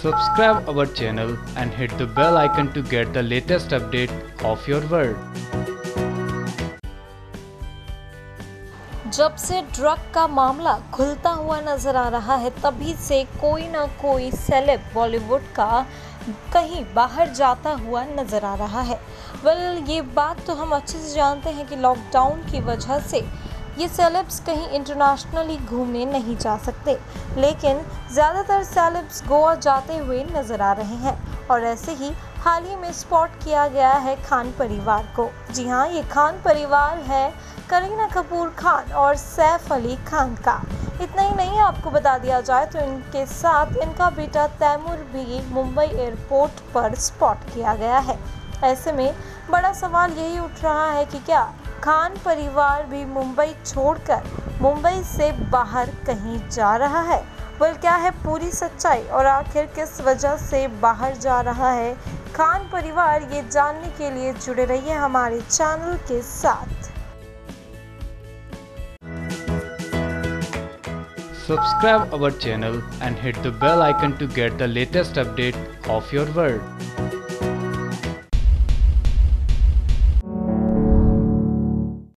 Subscribe our channel and hit the bell icon to get the latest update of your world. जब से drug का मामला खुलता हुआ नज़र आ रहा है तभी से कोई ना कोई सेलेब बॉलीवुड का कहीं बाहर जाता हुआ नज़र आ रहा है वेल well, ये बात तो हम अच्छे से जानते हैं कि लॉकडाउन की वजह से ये सेलेब्स कहीं इंटरनेशनली घूमने नहीं जा सकते, लेकिन ज़्यादातर सेलेब्स गोवा जाते हुए नज़र आ रहे हैं। और ऐसे ही हाल ही में स्पॉट किया गया है खान परिवार को। जी हाँ ये खान परिवार है करीना कपूर खान और सैफ अली खान का। इतना ही नहीं, आपको बता दिया जाए तो इनके साथ इनका बेटा तैमूर भी मुंबई एयरपोर्ट पर स्पॉट किया गया है। ऐसे में बड़ा सवाल यही उठ रहा है कि क्या खान परिवार भी मुंबई छोड़कर मुंबई से बाहर कहीं जा रहा है। वह क्या है पूरी सच्चाई और आखिर किस वजह से बाहर जा रहा है? खान परिवार ये जानने के लिए जुड़े रहिए हमारे चैनल के साथ। Subscribe our channel and hit the bell icon to get the latest update of your world.